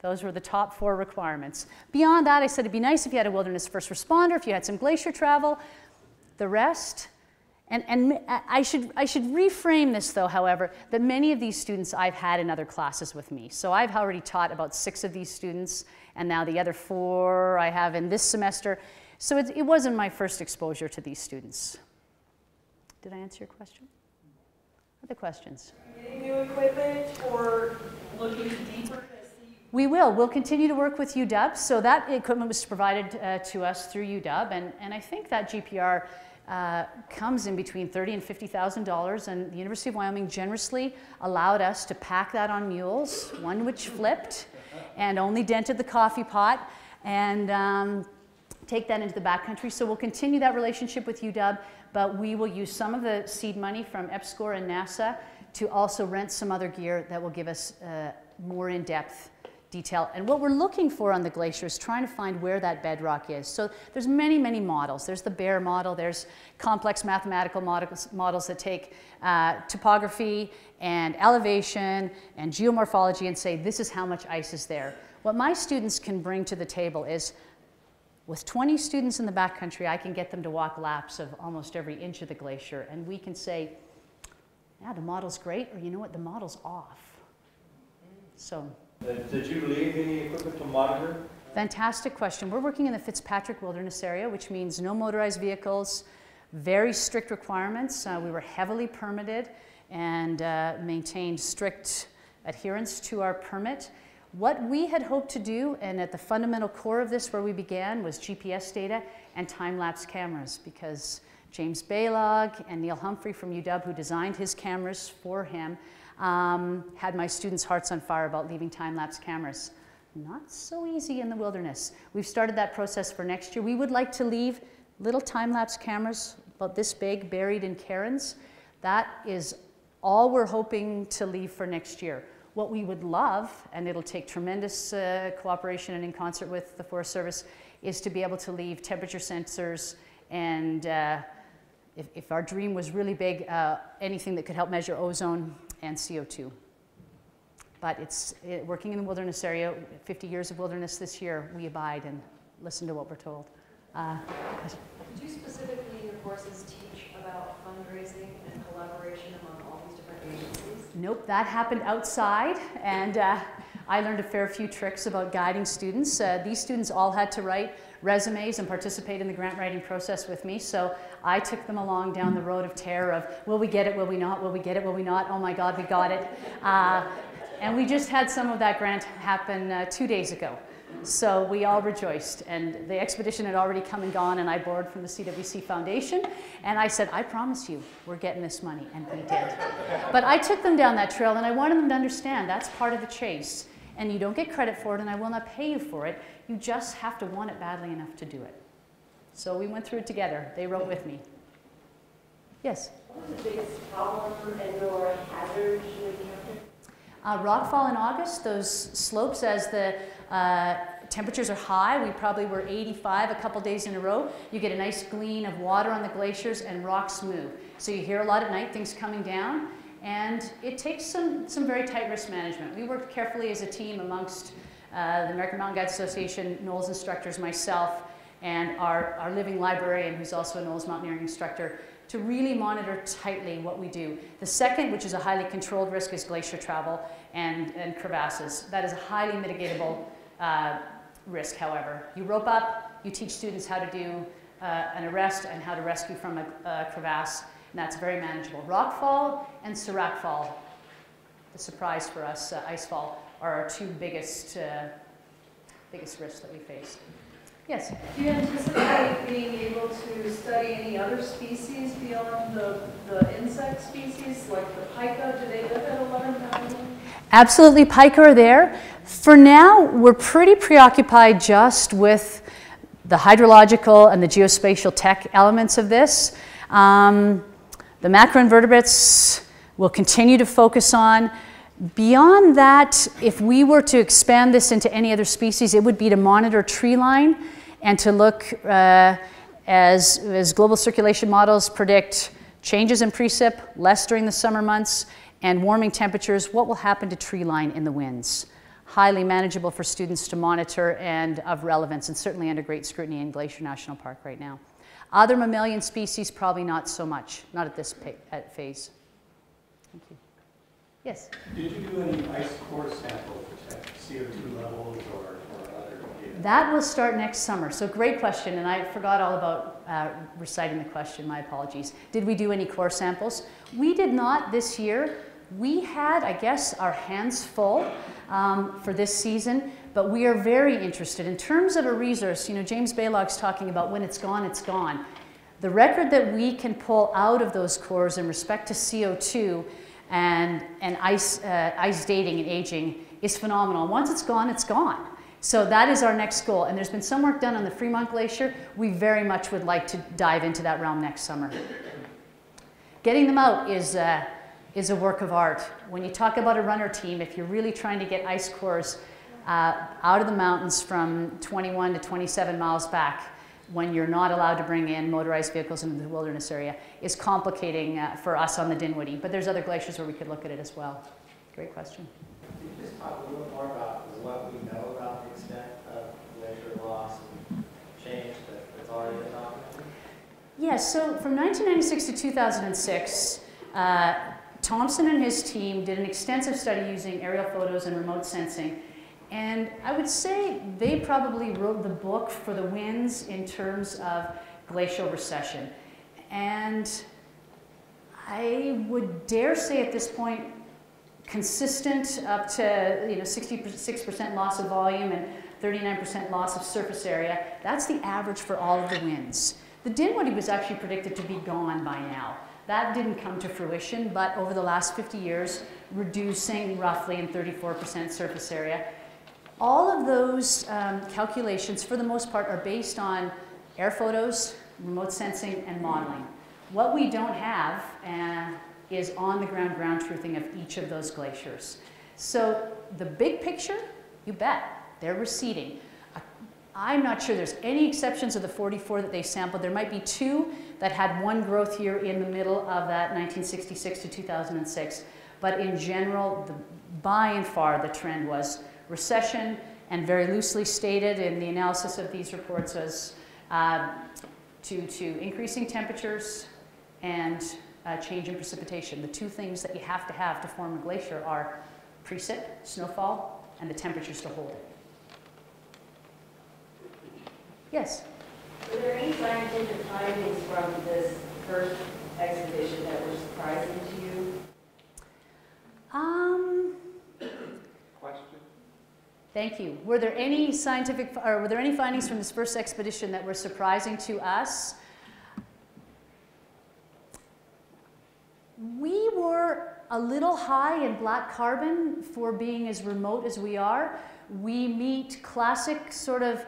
Speaker 2: Those were the top four requirements. Beyond that, I said it'd be nice if you had a wilderness first responder, if you had some glacier travel. The rest, and, and I, should, I should reframe this though, however, that many of these students I've had in other classes with me. So I've already taught about six of these students, and now the other four I have in this semester. So it, it wasn't my first exposure to these students. Did I answer your question? Other questions?
Speaker 3: Getting new equipment or looking deeper?
Speaker 2: We will. We'll continue to work with UW. So that equipment was provided uh, to us through UW, and, and I think that GPR uh, comes in between thirty and fifty thousand dollars, and the University of Wyoming generously allowed us to pack that on mules, one which flipped and only dented the coffee pot, and um, take that into the backcountry. So we'll continue that relationship with UW, but we will use some of the seed money from EPSCoR and NASA to also rent some other gear that will give us uh, more in-depth detail. And what we're looking for on the glacier is trying to find where that bedrock is. So there's many, many models. There's the Bear model. There's complex mathematical models, models that take uh, topography and elevation and geomorphology and say, this is how much ice is there. What my students can bring to the table is with 20 students in the backcountry, I can get them to walk laps of almost every inch of the glacier. And we can say, yeah, the model's great, or you know what, the model's off. So
Speaker 4: uh, did you leave any equipment to monitor?
Speaker 2: Fantastic question. We're working in the Fitzpatrick Wilderness area, which means no motorized vehicles, very strict requirements. Uh, we were heavily permitted and uh, maintained strict adherence to our permit. What we had hoped to do, and at the fundamental core of this where we began, was GPS data and time-lapse cameras because James Balog and Neil Humphrey from UW, who designed his cameras for him, um, had my students' hearts on fire about leaving time-lapse cameras. Not so easy in the wilderness. We've started that process for next year. We would like to leave little time-lapse cameras about this big buried in cairns. That is all we're hoping to leave for next year. What we would love, and it'll take tremendous uh, cooperation and in concert with the Forest Service, is to be able to leave temperature sensors and uh, if, if, our dream was really big, uh, anything that could help measure ozone and CO2. But it's it, working in the wilderness area, 50 years of wilderness this year, we abide and listen to what we're told. Uh,
Speaker 5: Do you specifically in your courses teach about fundraising and collaboration among all these different agencies?
Speaker 2: Nope, that happened outside, and uh, I learned a fair few tricks about guiding students. Uh, these students all had to write resumes and participate in the grant writing process with me, so I took them along down the road of terror of, will we get it, will we not, will we get it, will we not, oh my God, we got it. Uh, and we just had some of that grant happen uh, two days ago. So we all rejoiced, and the expedition had already come and gone, and I borrowed from the CWC Foundation, and I said, I promise you, we're getting this money, and we did. But I took them down that trail, and I wanted them to understand that's part of the chase, and you don't get credit for it, and I will not pay you for it. You just have to want it badly enough to do it. So we went through it together. They wrote with me. Yes?
Speaker 5: What was the biggest problem and or hazard you encountered?
Speaker 2: Uh, rockfall in August, those slopes as the uh, temperatures are high, we probably were 85 a couple days in a row. You get a nice gleam of water on the glaciers and rocks move. So you hear a lot at night, things coming down, and it takes some, some very tight risk management. We worked carefully as a team amongst uh, the American Mountain Guides Association, NOLS instructors, myself, and our, our living librarian, who's also a NOLS mountaineering instructor, to really monitor tightly what we do. The second, which is a highly controlled risk, is glacier travel and, and crevasses. That is a highly mitigatable uh, risk, however. You rope up, you teach students how to do uh, an arrest and how to rescue from a, a crevasse, and that's very manageable. Rockfall and Serac fall, the surprise for us, uh, icefall, are our two biggest, uh, biggest risks that we face. Yes?
Speaker 5: Do you anticipate being able to study any other species beyond the, the insect species, like the pika? Do they live at 11,000?
Speaker 2: Absolutely, pika are there. For now, we're pretty preoccupied just with the hydrological and the geospatial tech elements of this. Um, the macroinvertebrates will continue to focus on. Beyond that, if we were to expand this into any other species, it would be to monitor tree line and to look uh, as, as global circulation models predict changes in precip, less during the summer months, and warming temperatures, what will happen to tree line in the winds? Highly manageable for students to monitor and of relevance, and certainly under great scrutiny in Glacier National Park right now. Other mammalian species, probably not so much, not at this phase. Thank you. Yes?
Speaker 6: Did you do any ice core sample to check CO2 levels or other?
Speaker 2: that will start next summer. So great question, and I forgot all about uh, reciting the question, my apologies. Did we do any core samples? We did not this year. We had, I guess, our hands full um, for this season, but we are very interested. In terms of a resource, you know, James Balog's talking about when it's gone, it's gone. The record that we can pull out of those cores in respect to CO2 and, and ice, uh, ice dating and aging is phenomenal. Once it's gone, it's gone. So that is our next goal. And there's been some work done on the Fremont Glacier. We very much would like to dive into that realm next summer. Getting them out is, uh, is a work of art. When you talk about a runner team, if you're really trying to get ice cores uh, out of the mountains from 21 to 27 miles back, when you're not allowed to bring in motorized vehicles into the wilderness area, is complicating uh, for us on the Dinwoody. But there's other glaciers where we could look at it as well. Great question.
Speaker 6: Can you just talk a little more about what we know about the extent of glacier loss and change that's already been documented?
Speaker 2: Yes, so from 1996 to 2006, uh, Thompson and his team did an extensive study using aerial photos and remote sensing. And I would say they probably wrote the book for the winds in terms of glacial recession. And I would dare say at this point, consistent up to you know 66% loss of volume and 39% loss of surface area. That's the average for all of the winds. The Dinwoody was actually predicted to be gone by now. That didn't come to fruition, but over the last 50 years, reducing roughly in 34% surface area. All of those um, calculations, for the most part, are based on air photos, remote sensing, and modeling. What we don't have uh, is on the ground ground truthing of each of those glaciers. So the big picture, you bet, they're receding. I'm not sure there's any exceptions of the 44 that they sampled. There might be two that had one growth year in the middle of that 1966 to 2006. But in general, the, by and far, the trend was recession, and very loosely stated in the analysis of these reports was uh, to, to increasing temperatures and uh, change in precipitation. The two things that you have to have to form a glacier are precip, snowfall, and the temperatures to hold it. Yes?
Speaker 7: Were there any scientific findings from this first expedition that were surprising to you?
Speaker 2: Um? Thank you. Were there any scientific, or were there any findings from this first expedition that were surprising to us? We were a little high in black carbon for being as remote as we are. We meet classic sort of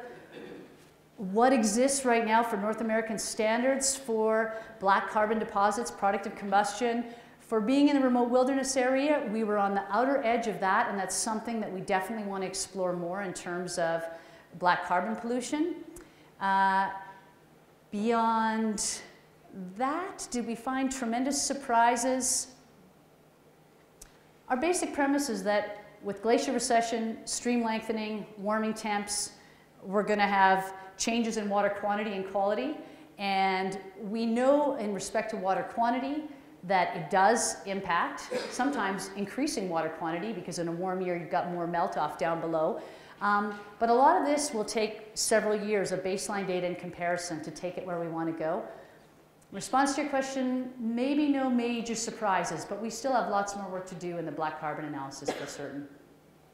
Speaker 2: what exists right now for North American standards for black carbon deposits, product of combustion. For being in the remote wilderness area, we were on the outer edge of that, and that's something that we definitely want to explore more in terms of black carbon pollution. Uh, beyond that, did we find tremendous surprises? Our basic premise is that with glacier recession, stream lengthening, warming temps, we're going to have changes in water quantity and quality. And we know in respect to water quantity that it does impact, sometimes increasing water quantity because in a warm year you've got more melt off down below. Um, but a lot of this will take several years of baseline data and comparison to take it where we want to go. Response to your question, maybe no major surprises, but we still have lots more work to do in the black carbon analysis for certain.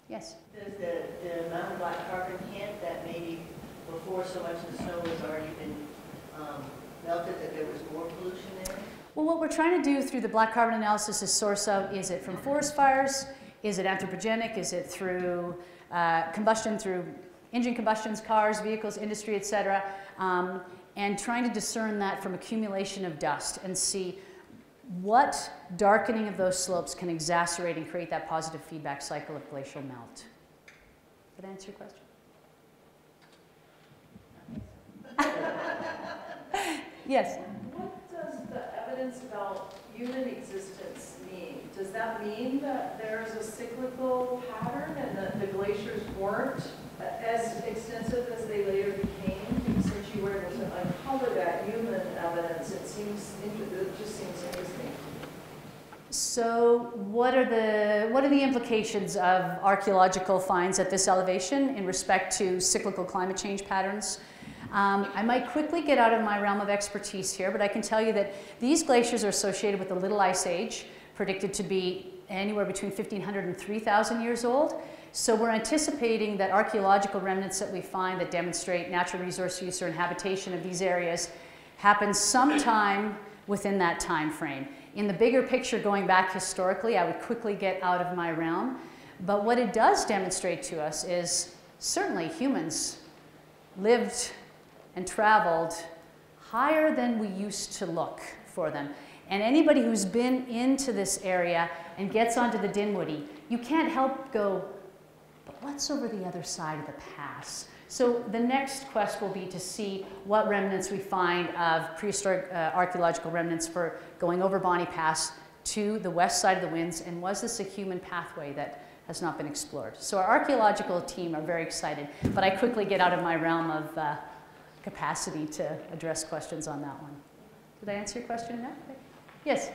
Speaker 2: Yes?
Speaker 7: Does the, the amount of black carbon hint that maybe before so much of the snow has already been um, melted, that there was more pollution?
Speaker 2: Well, what we're trying to do through the black carbon analysis is source out, is it from forest fires? Is it anthropogenic? Is it through uh, combustion, through engine combustions, cars, vehicles, industry, et cetera? Um, and trying to discern that from accumulation of dust and see what darkening of those slopes can exacerbate and create that positive feedback cycle of glacial melt. Did I answer your question? yes.
Speaker 5: Evidence about human existence mean? Does that mean that there is a cyclical pattern and that the glaciers weren't as extensive as they later became? Since you were able to uncover that human evidence, it seems, it just seems interesting.
Speaker 2: So what are the what are the implications of archaeological finds at this elevation in respect to cyclical climate change patterns? Um, I might quickly get out of my realm of expertise here, but I can tell you that these glaciers are associated with the Little Ice Age, predicted to be anywhere between 1,500 and 3,000 years old. So we're anticipating that archaeological remnants that we find that demonstrate natural resource use or inhabitation of these areas happen sometime within that time frame. In the bigger picture, going back historically, I would quickly get out of my realm. But what it does demonstrate to us is certainly humans lived and traveled higher than we used to look for them. And anybody who's been into this area and gets onto the Dinwoody, you can't help go, but what's over the other side of the pass? So the next quest will be to see what remnants we find of prehistoric uh, archaeological remnants for going over Bonney Pass to the west side of the winds, and was this a human pathway that has not been explored? So our archaeological team are very excited, but I quickly get out of my realm of uh, capacity to address questions on that one. Did I answer your question enough? Yes?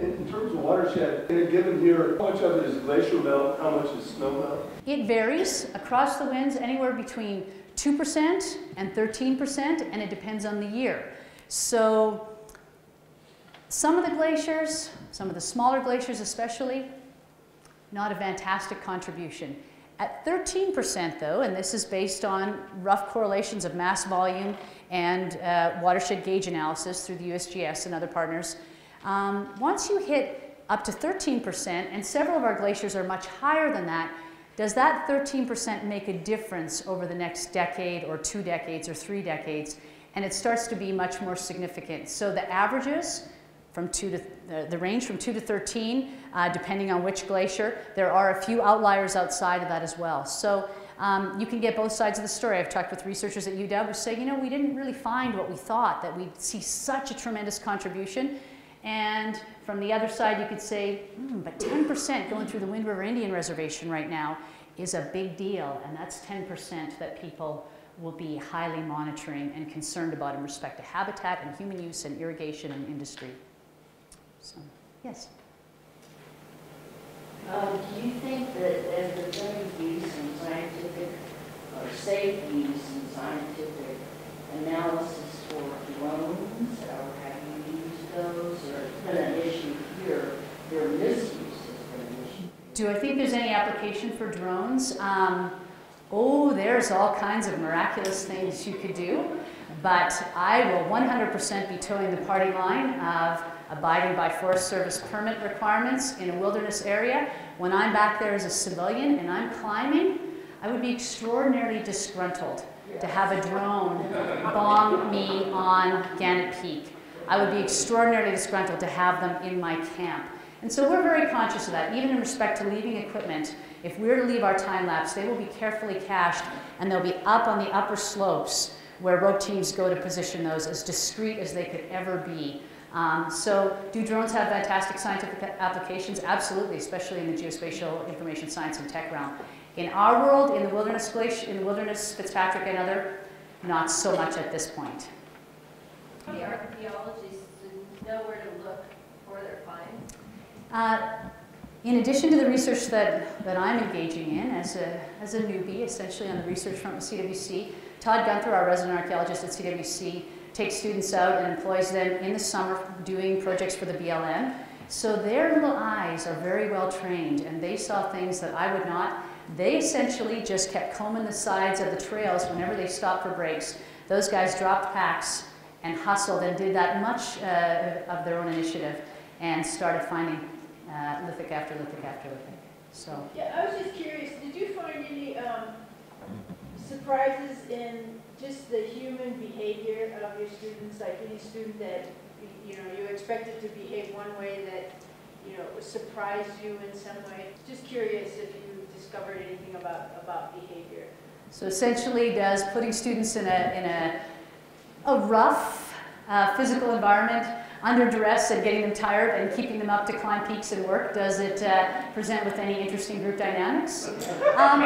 Speaker 8: In terms of watershed, in a given year, how much of it is glacier melt, how much is snow melt?
Speaker 2: It varies across the winds anywhere between 2% and 13%, and it depends on the year. So some of the glaciers, some of the smaller glaciers especially, not a fantastic contribution. At 13%, though, and this is based on rough correlations of mass volume and uh, watershed gauge analysis through the USGS and other partners, um, once you hit up to 13%, and several of our glaciers are much higher than that, does that 13% make a difference over the next decade or two decades or three decades? And it starts to be much more significant. So the averages from 2 to, uh, the range from 2 to 13, uh, depending on which glacier. There are a few outliers outside of that as well. So um, you can get both sides of the story. I've talked with researchers at UW who say, you know, we didn't really find what we thought, that we'd see such a tremendous contribution. And from the other side, you could say, hmm, but 10% going through the Wind River Indian Reservation right now is a big deal. And that's 10% that people will be highly monitoring and concerned about in respect to habitat and human use and irrigation and industry. So, yes.
Speaker 9: Um, do you think that as there's going to be some scientific or safe use and scientific analysis for drones, or have you used those, or it's been an issue here, their misuse has been an issue?
Speaker 2: Do I think there's any application for drones? Um, oh, there's all kinds of miraculous things you could do, but I will 100% be toeing the party line of abiding by Forest Service permit requirements in a wilderness area. When I'm back there as a civilian and I'm climbing, I would be extraordinarily disgruntled to have a drone bomb me on Gannett Peak. I would be extraordinarily disgruntled to have them in my camp. And so we're very conscious of that, even in respect to leaving equipment. If we're to leave our time lapse, they will be carefully cached and they'll be up on the upper slopes where rope teams go to position those as discreet as they could ever be um, so do drones have fantastic scientific applications? Absolutely, especially in the geospatial information science and tech realm. In our world, in the wilderness, in the wilderness, Fitzpatrick and other, not so much at this point.
Speaker 3: The archaeologists know where to look for their finds?
Speaker 2: Uh, in addition to the research that, that I'm engaging in as a, as a newbie, essentially on the research front with CWC, Todd Guenther, our resident archaeologist at CWC, takes students out and employs them in the summer doing projects for the BLM. So their little eyes are very well trained and they saw things that I would not. They essentially just kept combing the sides of the trails whenever they stopped for breaks. Those guys dropped packs and hustled and did that much uh, of their own initiative and started finding uh, lithic after lithic after lithic. So.
Speaker 10: Yeah, I was just curious, did you find any um, surprises in just the human behavior of your students, like any student that, you know, you expected to behave one way that, you know, surprised you in some way? Just curious if you discovered anything about, about behavior.
Speaker 2: So essentially, does putting students in a, in a, a rough uh, physical environment under duress and getting them tired and keeping them up to climb peaks and work, does it uh, present with any interesting group dynamics? Um,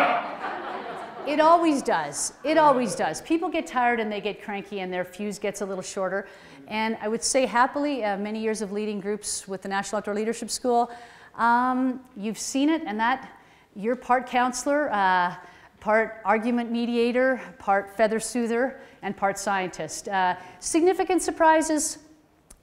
Speaker 2: it always does. It always does. People get tired and they get cranky and their fuse gets a little shorter. And I would say happily, uh, many years of leading groups with the National Outdoor Leadership School, um, you've seen it and that you're part counselor, uh, part argument mediator, part feather soother, and part scientist. Uh, significant surprises,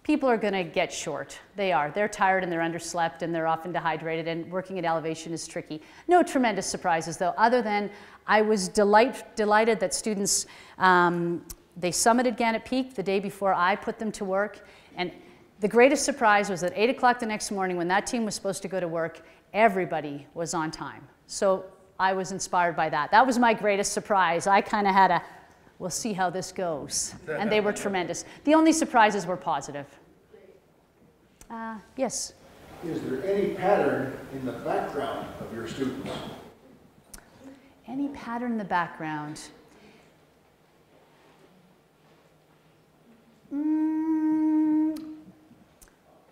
Speaker 2: people are going to get short. They are. They're tired and they're underslept and they're often dehydrated, and working at elevation is tricky. No tremendous surprises, though, other than I was delight, delighted that students, um, they summited Gannett Peak the day before I put them to work. And the greatest surprise was at 8 o'clock the next morning when that team was supposed to go to work, everybody was on time. So I was inspired by that. That was my greatest surprise. I kind of had a, we'll see how this goes. And they were tremendous. The only surprises were positive. Uh, yes?
Speaker 11: Is there any pattern in the background of your students?
Speaker 2: Any pattern in the background? Mm,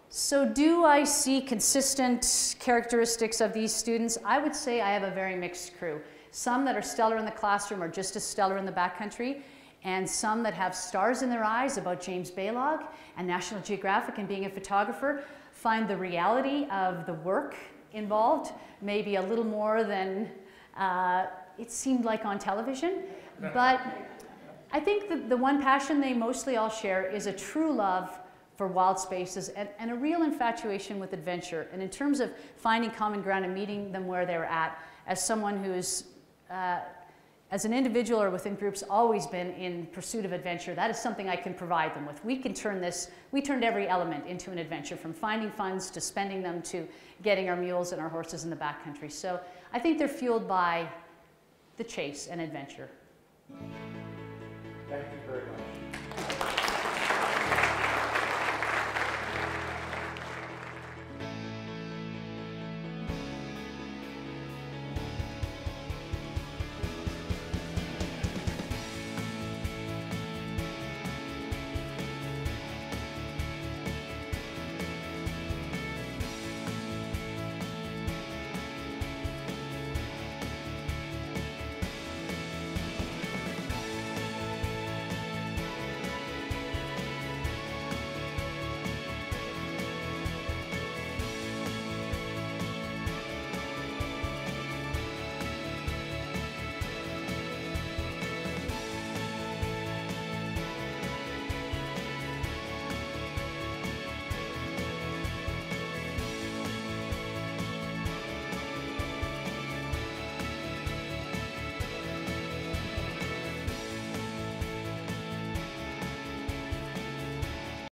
Speaker 2: so do I see consistent characteristics of these students? I would say I have a very mixed crew. Some that are stellar in the classroom are just as stellar in the backcountry, and some that have stars in their eyes about James Balog and National Geographic and being a photographer find the reality of the work involved maybe a little more than uh, it seemed like on television. But I think that the one passion they mostly all share is a true love for wild spaces and, and a real infatuation with adventure. And in terms of finding common ground and meeting them where they're at, as someone who's, uh, as an individual or within groups, always been in pursuit of adventure, that is something I can provide them with. We can turn this, we turned every element into an adventure, from finding funds to spending them to getting our mules and our horses in the backcountry. So I think they're fueled by the chase and adventure.